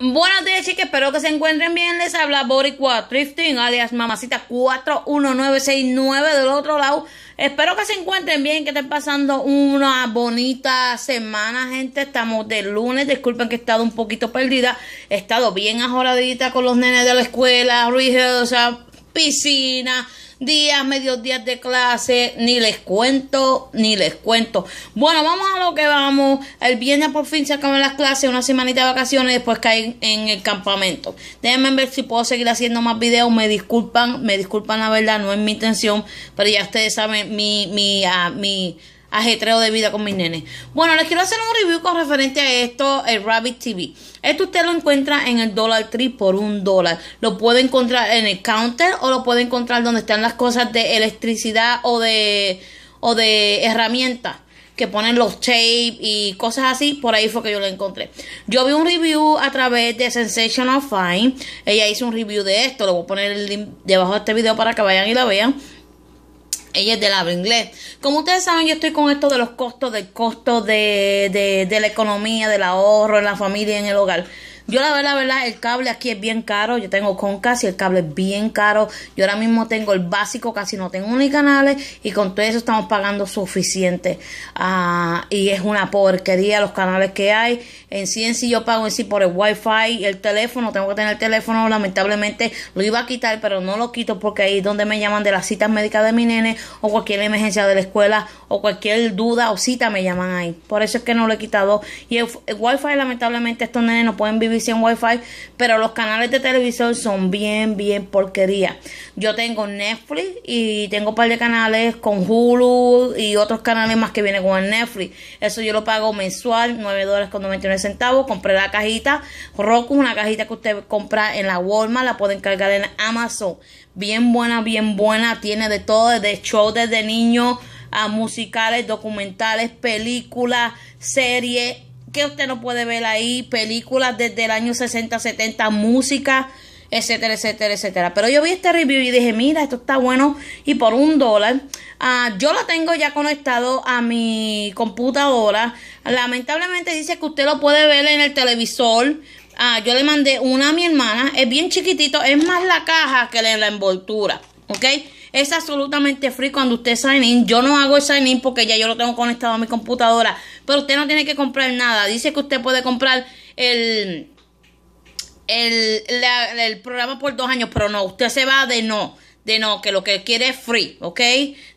Buenos días, chicas. Espero que se encuentren bien. Les habla Boricua Drifting, alias Mamacita 41969 del otro lado. Espero que se encuentren bien, que estén pasando una bonita semana, gente. Estamos de lunes. Disculpen que he estado un poquito perdida. He estado bien ajoradita con los nenes de la escuela, rehearsal, piscina días, medios días de clase, ni les cuento, ni les cuento. Bueno, vamos a lo que vamos. El viernes por fin se acaban las clases, una semanita de vacaciones, después caen en el campamento. Déjenme ver si puedo seguir haciendo más videos. Me disculpan, me disculpan la verdad, no es mi intención, pero ya ustedes saben mi, mi, uh, mi ajetreo de vida con mis nenes. Bueno, les quiero hacer un review con referente a esto, el Rabbit TV. Esto usted lo encuentra en el Dollar Tree por un dólar. Lo puede encontrar en el counter o lo puede encontrar donde están las cosas de electricidad o de, o de herramientas que ponen los tape y cosas así, por ahí fue que yo lo encontré. Yo vi un review a través de Sensational Fine. Ella hizo un review de esto, lo voy a poner debajo de este video para que vayan y la vean. Ella es del habla inglés. Como ustedes saben, yo estoy con esto de los costos, del costo de, de, de la economía, del ahorro en la familia, en el hogar. Yo la verdad, la verdad, el cable aquí es bien caro. Yo tengo Concast y el cable es bien caro. Yo ahora mismo tengo el básico, casi no tengo ni canales y con todo eso estamos pagando suficiente. Uh, y es una porquería los canales que hay. En sí en sí yo pago en sí por el wifi y el teléfono. Tengo que tener el teléfono. Lamentablemente lo iba a quitar, pero no lo quito porque ahí es donde me llaman de las citas médicas de mi nene o cualquier emergencia de la escuela o cualquier duda o cita me llaman ahí. Por eso es que no lo he quitado. Y el, el wifi lamentablemente estos nenes no pueden vivir sin wifi, pero los canales de televisor son bien, bien porquería. Yo tengo Netflix y tengo un par de canales con Hulu y otros canales más que vienen con el Netflix. Eso yo lo pago mensual, 9 dólares con 99 centavos. Compré la cajita Roku, una cajita que usted compra en la Walmart, la pueden cargar en Amazon. Bien buena, bien buena, tiene de todo, de show desde niños a musicales, documentales, películas, series, que usted no puede ver ahí, películas desde el año 60, 70, música, etcétera, etcétera, etcétera. Pero yo vi este review y dije, mira, esto está bueno y por un dólar. Uh, yo lo tengo ya conectado a mi computadora. Lamentablemente dice que usted lo puede ver en el televisor. Uh, yo le mandé una a mi hermana, es bien chiquitito, es más la caja que la envoltura, ¿ok? Es absolutamente free cuando usted sign in. Yo no hago el sign in porque ya yo lo tengo conectado a mi computadora. Pero usted no tiene que comprar nada. Dice que usted puede comprar el, el, el programa por dos años. Pero no, usted se va de no. De no, que lo que quiere es free, ¿ok?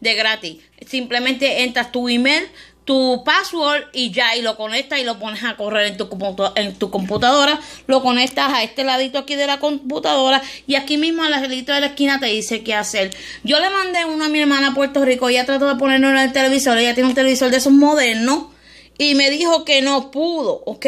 De gratis. Simplemente entras tu email, tu password y ya y lo conectas y lo pones a correr en tu, en tu computadora, lo conectas a este ladito aquí de la computadora y aquí mismo al ladito de la esquina te dice qué hacer. Yo le mandé uno a mi hermana a Puerto Rico, ella trató de ponerlo en el televisor, ella tiene un televisor de esos modernos y me dijo que no pudo, ¿ok?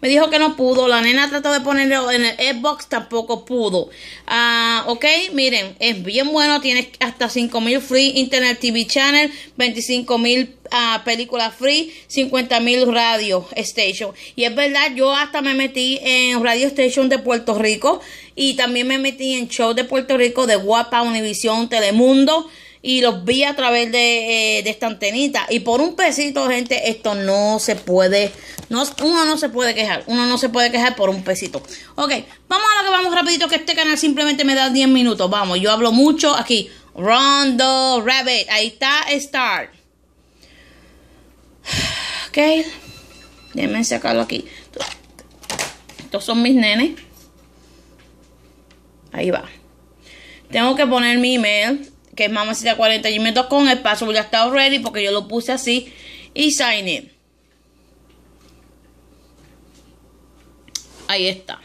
Me dijo que no pudo. La nena trató de ponerlo en el Xbox, tampoco pudo. Uh, ok, miren, es bien bueno. Tienes hasta 5000 free Internet TV Channel, 25000 uh, películas free, 50000 radio station. Y es verdad, yo hasta me metí en radio station de Puerto Rico. Y también me metí en show de Puerto Rico de Guapa, Univisión, Telemundo y los vi a través de, eh, de, esta antenita. Y por un pesito, gente, esto no se puede, no, uno no se puede quejar, uno no se puede quejar por un pesito. Ok, vamos a lo que vamos rapidito, que este canal simplemente me da 10 minutos. Vamos, yo hablo mucho aquí. Rondo Rabbit, ahí está, Start. Ok, déjenme sacarlo aquí. Estos son mis nenes. Ahí va. Tengo que poner mi email que es mamacita 40 con el paso ya está ready porque yo lo puse así y sign in ahí está.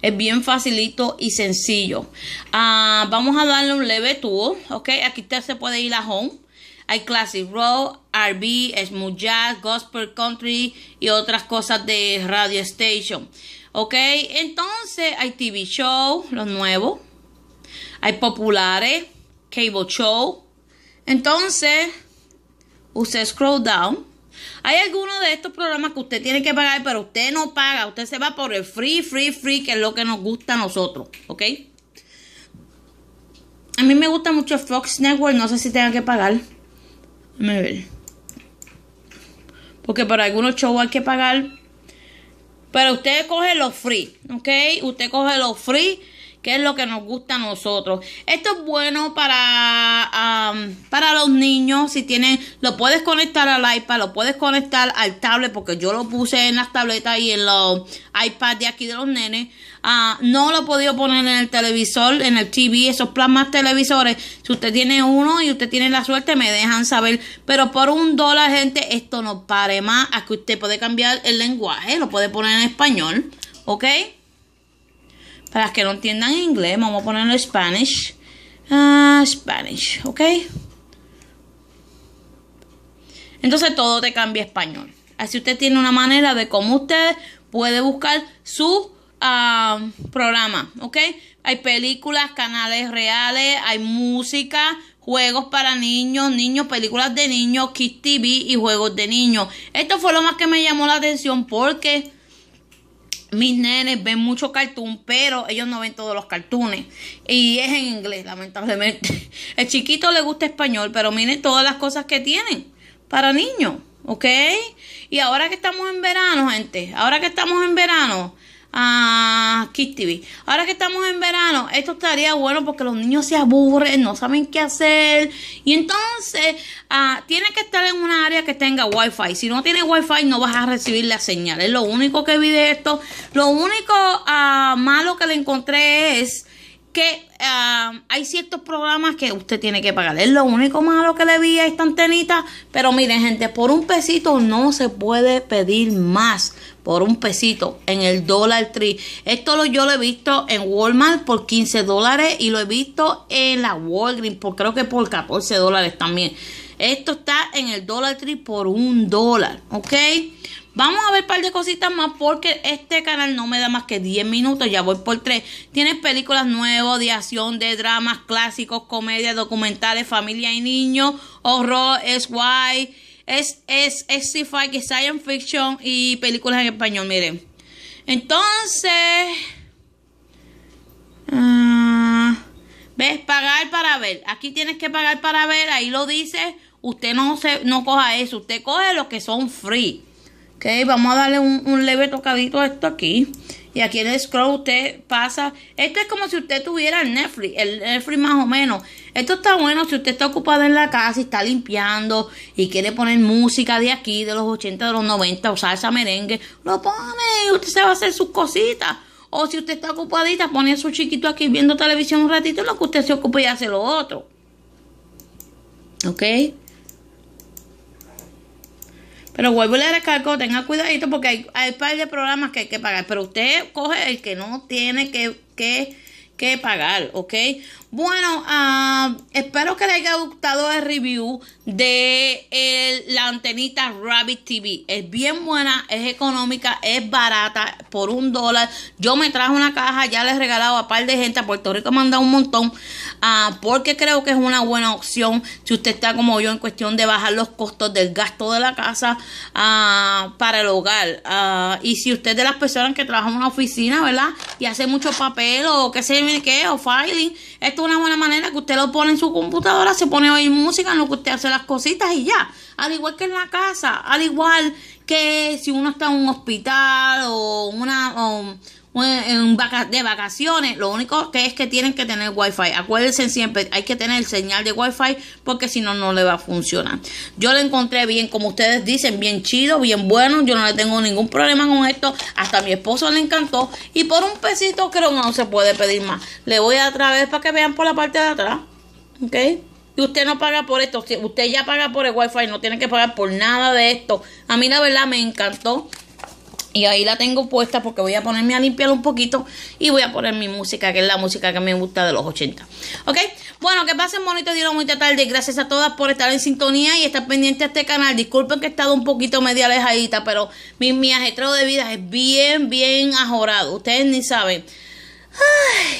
Es bien facilito y sencillo. Uh, vamos a darle un leve tour ok aquí usted se puede ir a home. Hay classic rock, RB, smooth jazz, gospel country y otras cosas de radio station. Ok, entonces hay TV show, los nuevos. Hay populares, Cable Show. Entonces, usted scroll down. Hay algunos de estos programas que usted tiene que pagar, pero usted no paga. Usted se va por el free, free, free, que es lo que nos gusta a nosotros. ¿Ok? A mí me gusta mucho Fox Network. No sé si tenga que pagar. Déjame ver. Porque para algunos shows hay que pagar. Pero usted coge los free, ¿ok? Usted coge los free que es lo que nos gusta a nosotros. Esto es bueno para, para los niños. Si tienen, lo puedes conectar al iPad, lo puedes conectar al tablet, porque yo lo puse en las tabletas y en los iPads de aquí de los nenes. Ah, no lo he podido poner en el televisor, en el TV, esos plasmas televisores. Si usted tiene uno y usted tiene la suerte, me dejan saber. Pero por un dólar, gente, esto no pare más. A que usted puede cambiar el lenguaje, lo puede poner en español. ¿Ok? Para las que no entiendan inglés, vamos a ponerlo Spanish. Uh, Spanish, ¿ok? Entonces todo te cambia a español. Así usted tiene una manera de cómo usted puede buscar su ah, programa, ¿ok? Hay películas, canales reales, hay música, juegos para niños, niños, películas de niños, Kids TV y juegos de niños. Esto fue lo más que me llamó la atención porque mis nenes ven mucho cartoon, pero ellos no ven todos los cartoons. Y es en inglés, lamentablemente. El chiquito le gusta español, pero miren todas las cosas que tienen para niños, ¿ok? Y ahora que estamos en verano, gente, ahora que estamos en verano, a Kid TV. Ahora que estamos en verano, esto estaría bueno porque los niños se aburren, no saben qué hacer. Y entonces, uh, tiene que estar en una área que tenga wifi. Si no tiene wifi, no vas a recibir la señal. Es lo único que vi de esto. Lo único uh, malo que le encontré es que uh, hay ciertos programas que usted tiene que pagar. Es lo único malo que le vi a esta antenita. Pero miren, gente, por un pesito no se puede pedir más por un pesito en el Dollar Tree. Esto lo, yo lo he visto en Walmart por 15 dólares y lo he visto en la Walgreens por creo que por 14 dólares también. Esto está en el Dollar Tree por un dólar, ¿ok? Vamos a ver un par de cositas más porque este canal no me da más que 10 minutos, ya voy por 3. Tienes películas nuevas, de acción, de dramas clásicos, comedias, documentales, familia y niños, horror, es guay es, es, es sci-fi, science fiction y películas en español, miren. Entonces, uh, ¿ves? Pagar para ver. Aquí tienes que pagar para ver, ahí lo dice. Usted no, se, no coja eso, usted coge los que son free. Ok, vamos a darle un, leve tocadito a esto aquí. Y aquí en el scroll usted pasa. Esto es como si usted tuviera el Netflix, el Netflix más o menos. Esto está bueno si usted está ocupado en la casa y está limpiando y quiere poner música de aquí, de los 80, de los 90 o salsa merengue. Lo pone y usted se va a hacer sus cositas. O si usted está ocupadita, pone a su chiquito aquí viendo televisión un ratito, lo que usted se ocupe y hace lo otro. ¿Ok? Pero vuelvo y le recalco, tenga cuidadito porque hay, hay un par de programas que hay que pagar. Pero usted coge el que no tiene que, que, que pagar, ¿ok? Bueno, uh, espero que les haya gustado el review de la antenita Rabbit TV. Es bien buena, es económica, es barata, por un dólar. Yo me traje una caja, ya les he regalado a par de gente. A Puerto Rico me han dado un montón. Uh, porque creo que es una buena opción si usted está como yo en cuestión de bajar los costos del gasto de la casa uh, para el hogar. y si usted es de las personas que trabajan en una oficina, ¿verdad? Y hace mucho papel o qué sé qué, o filing esto es una buena manera que usted lo pone en su computadora, se pone a oír música en lo que usted hace las cositas y ya. Al igual que en la casa, al igual que si uno está en un hospital o una de vacaciones, lo único que es que tienen que tener wifi. Acuérdense siempre, hay que tener señal de wifi porque si no, no le va a funcionar. Yo lo encontré bien, como ustedes dicen, bien chido, bien bueno. Yo no le tengo ningún problema con esto. Hasta a mi esposo le encantó. Y por un pesito creo que no se puede pedir más. Le voy a vez para que vean por la parte de atrás. ¿Ok? Y usted no paga por esto. Usted ya paga por el wifi. No tiene que pagar por nada de esto. A mí la verdad me encantó. Y ahí la tengo puesta porque voy a ponerme a limpiar un poquito y voy a poner mi música, que es la música que me gusta de los 80. ¿Ok? Bueno, que pasen bonito día, muy tarde. Gracias a todas por estar en sintonía y estar pendiente a este canal. Disculpen que he estado un poquito media alejadita, pero mi, mi ajetreo de vida es bien, bien ajorado. Ustedes ni saben.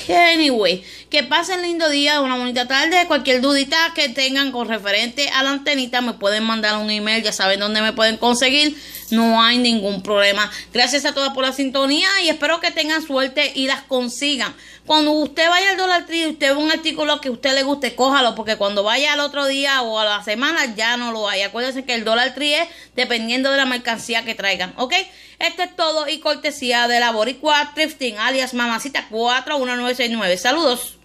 anyway, que pasen lindo día, una bonita tarde. Cualquier dudita que tengan con referente a la antenita me pueden mandar un email, ya saben dónde me pueden conseguir. no hay ningún problema. Gracias a todas por la sintonía y espero que tengan suerte y las consigan. Cuando usted vaya al Dollar Tree y usted ve un artículo que a usted le guste, cójalo, porque cuando vaya al otro día o a la semana ya no lo hay. Acuérdense que el Dollar Tree es dependiendo de la mercancía que traigan, ¿ok? Esto es todo y cortesía de la Boricua Thrifting, alias Mamacita 41969. Saludos.